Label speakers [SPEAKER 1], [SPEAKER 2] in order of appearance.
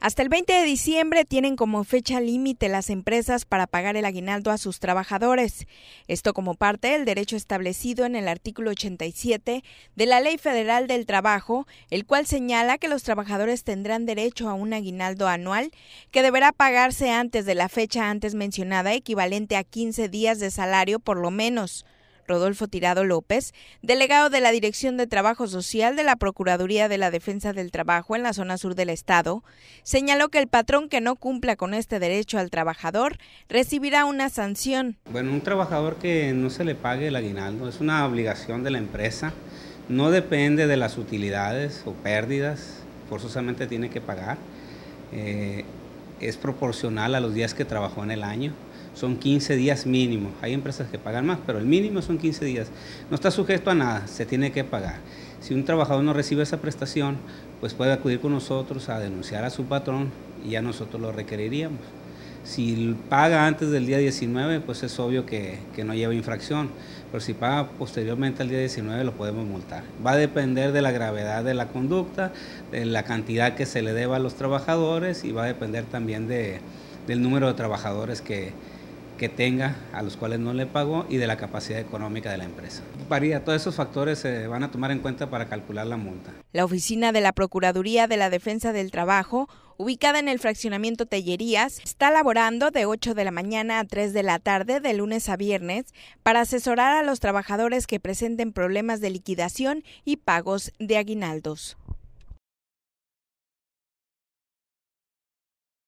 [SPEAKER 1] Hasta el 20 de diciembre tienen como fecha límite las empresas para pagar el aguinaldo a sus trabajadores. Esto como parte del derecho establecido en el artículo 87 de la Ley Federal del Trabajo, el cual señala que los trabajadores tendrán derecho a un aguinaldo anual que deberá pagarse antes de la fecha antes mencionada, equivalente a 15 días de salario por lo menos. Rodolfo Tirado López, delegado de la Dirección de Trabajo Social de la Procuraduría de la Defensa del Trabajo en la zona sur del Estado, señaló que el patrón que no cumpla con este derecho al trabajador recibirá una sanción.
[SPEAKER 2] Bueno, un trabajador que no se le pague el aguinaldo es una obligación de la empresa, no depende de las utilidades o pérdidas, forzosamente tiene que pagar, eh, es proporcional a los días que trabajó en el año son 15 días mínimo. Hay empresas que pagan más, pero el mínimo son 15 días. No está sujeto a nada, se tiene que pagar. Si un trabajador no recibe esa prestación, pues puede acudir con nosotros a denunciar a su patrón y ya nosotros lo requeriríamos. Si paga antes del día 19, pues es obvio que, que, no lleva infracción, pero si paga posteriormente al día 19 lo podemos multar. Va a depender de la gravedad de la conducta, de la cantidad que se le deba a los trabajadores y va a depender también de, del número de trabajadores que, que tenga, a los cuales no le pagó y de la capacidad económica de la empresa. Varía, todos esos factores se van a tomar en cuenta para calcular la multa.
[SPEAKER 1] La oficina de la Procuraduría de la Defensa del Trabajo, ubicada en el fraccionamiento Tellerías, está laborando de 8 de la mañana a 3 de la tarde de lunes a viernes para asesorar a los trabajadores que presenten problemas de liquidación y pagos de aguinaldos.